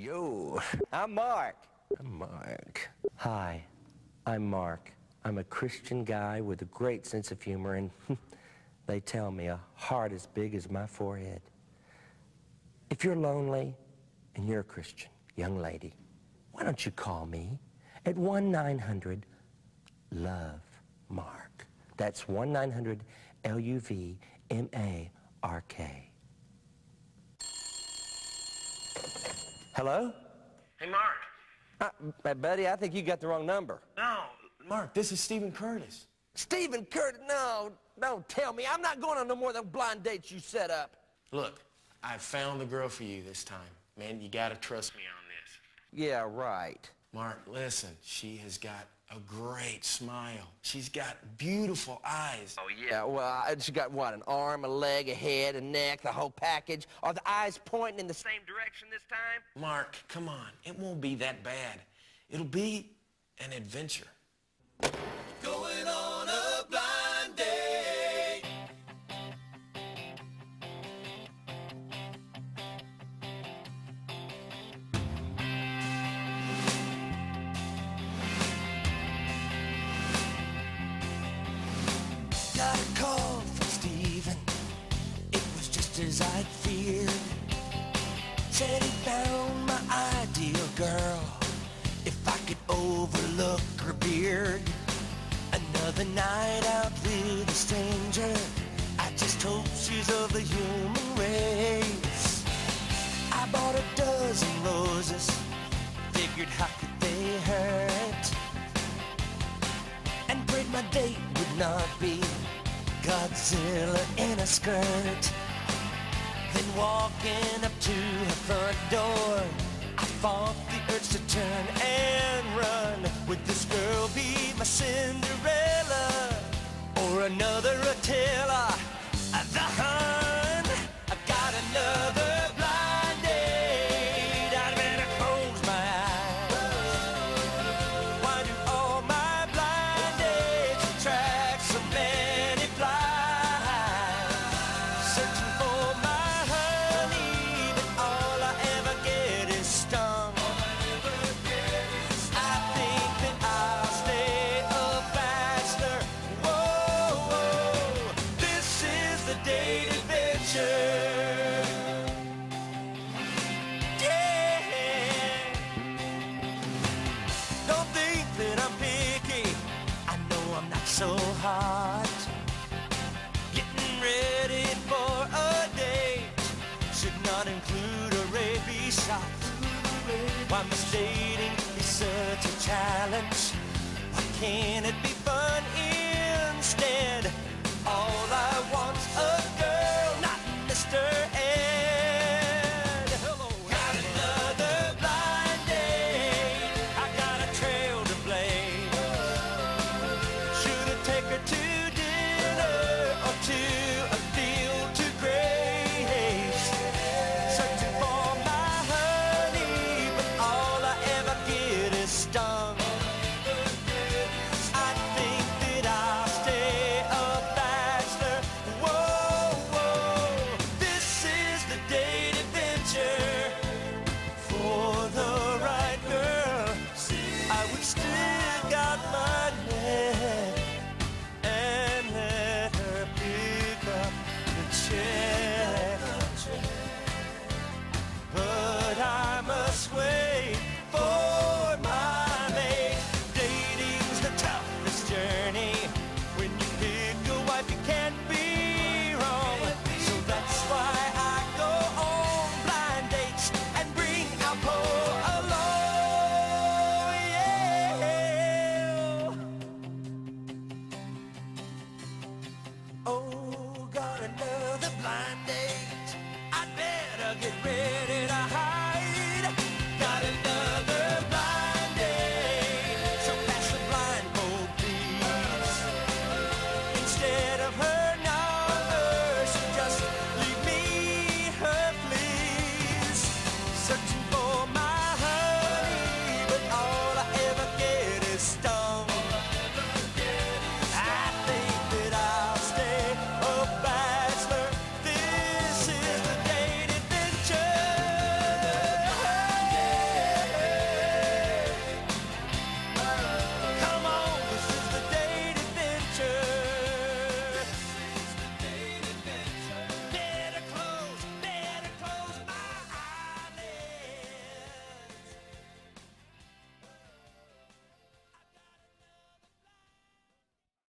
Yo, I'm Mark. I'm Mark. Hi, I'm Mark. I'm a Christian guy with a great sense of humor, and they tell me a heart as big as my forehead. If you're lonely and you're a Christian, young lady, why don't you call me at 1-900-LOVE-MARK. That's 1-900-L-U-V-M-A-R-K. Hello? Hey, Mark. Uh, buddy, I think you got the wrong number. No, Mark, this is Steven Curtis. Steven Curtis, no, don't tell me. I'm not going on no more of them blind dates you set up. Look, I found the girl for you this time. Man, you gotta trust me on this. Yeah, right. Mark, listen, she has got a great smile. She's got beautiful eyes. Oh, yeah, well, uh, she got what, an arm, a leg, a head, a neck, the whole package? Are the eyes pointing in the same direction this time? Mark, come on. It won't be that bad. It'll be an adventure. As I'd feared. Said he found my ideal girl. If I could overlook her beard. Another night out with a stranger. I just hope she's of the human race. I bought a dozen roses. Figured how could they hurt? and prayed my date would not be Godzilla in a skirt. Then walking up to her front door, I fought the urge to turn and run. Would this girl be my Cinderella or another Attila? So hot. Getting ready for a date should not include a rabies shot. Why must dating be such a challenge? Why can't it be fun get ready.